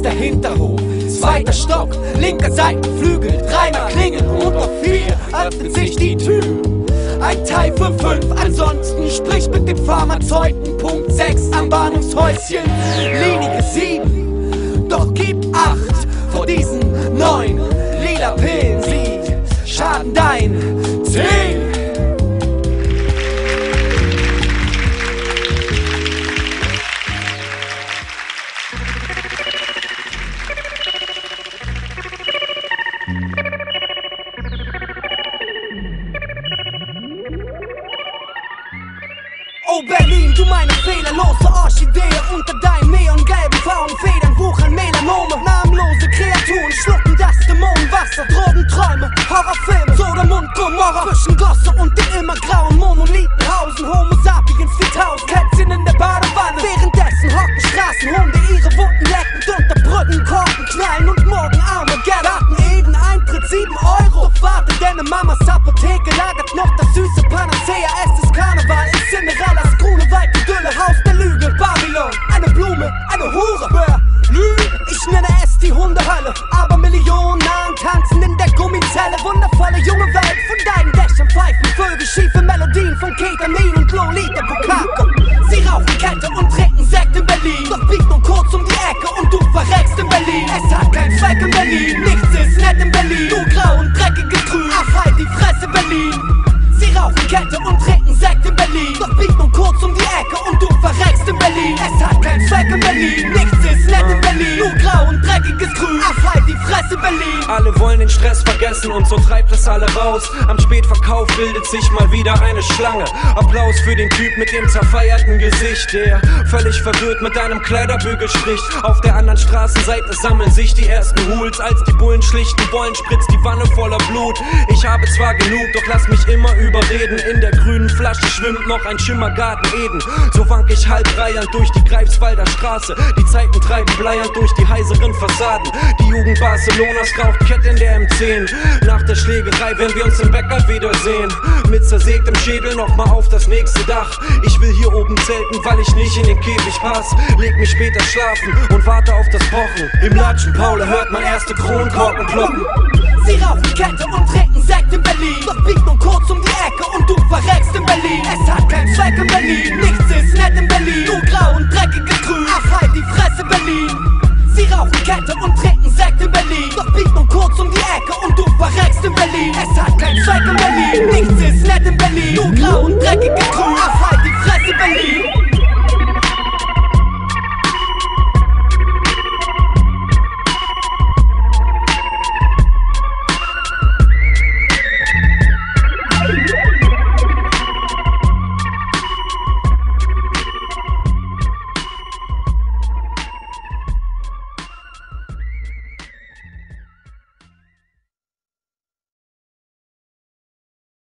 Hinterhof, zweiter Stock, linker Seitenflügel, dreimal klingeln und auf vier öffnet sich die Tür. Ein Teil für fünf, ansonsten sprich mit dem Pharmazeuten. Punkt 6 am Bahnhofshäuschen, Linie 7. او برلین تو meine Fehler, loser Orchidee Unter deinem Neon gelben Frauen Federn wuchern Melanome Namenlose Kriege på väg från din destination Fight med Fury, Schiefer, melodin från Kate Amin, en Berlin Alle wollen den Stress vergessen und so treibt es alle raus. Am Spätverkauf bildet sich mal wieder eine Schlange. Applaus für den Typ mit dem zerfeierten Gesicht, der völlig verwirrt mit einem Kleiderbügel spricht. Auf der anderen Straßenseite sammeln sich die ersten Hools. Als die Bullen schlichten wollen, spritzt die Wanne voller Blut. Ich habe zwar genug, doch lass mich immer überreden. In der Flasche schwimmt noch ein Schimmergarten Eden. So wank ich halb reiernd durch die Greifswalder Straße. Die Zeiten treiben bleiernd durch die heiseren Fassaden. Die Jugend Barcelonas raucht Kette in der M10. Nach der Schlägerei werden wir uns im Bäcker wiedersehen. Mit zersägtem Schädel nochmal auf das nächste Dach. Ich will hier oben zelten, weil ich nicht in den Käfig pass. Leg mich später schlafen und warte auf das Pochen. Im Latschen Paule hört man erste Kronkorken kloppen. Sie rauchen Kette und trinken